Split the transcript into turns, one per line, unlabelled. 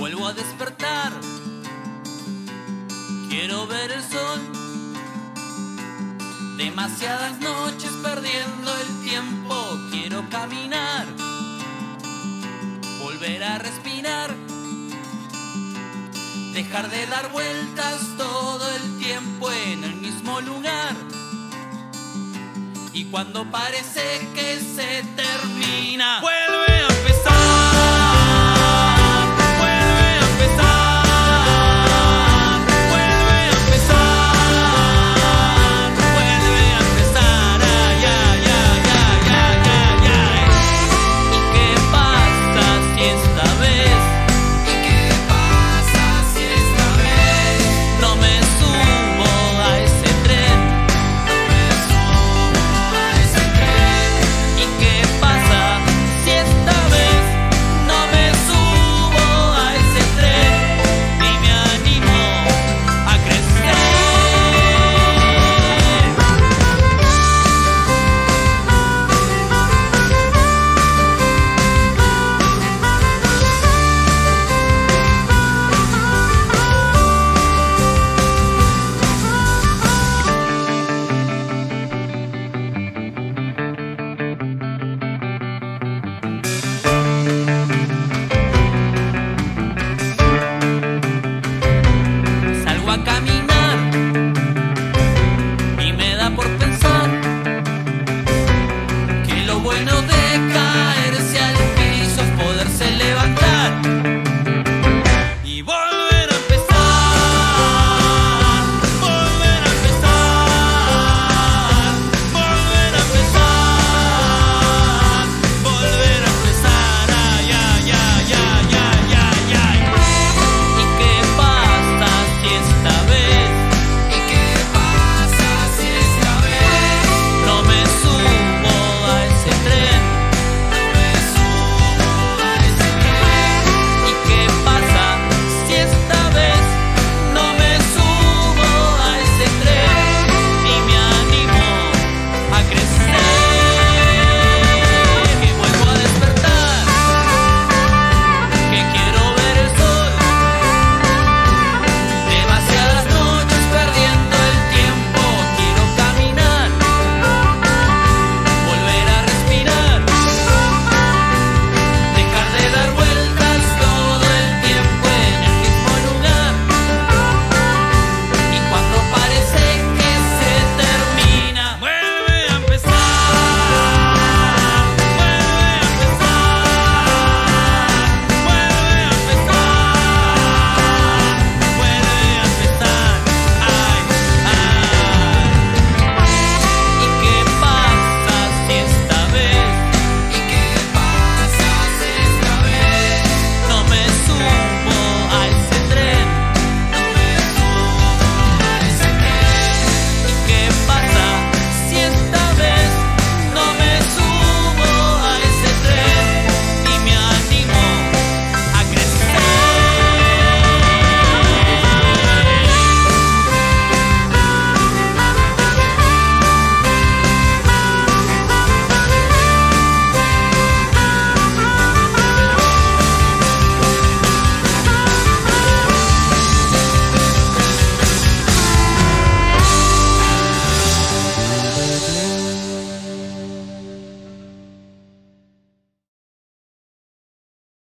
Vuelvo a despertar. Quiero ver el sol. Demasiadas noches perdiendo el tiempo. Quiero caminar. Volver a respirar. Dejar de dar vueltas todo el tiempo en el mismo lugar. Y cuando parece que se termina.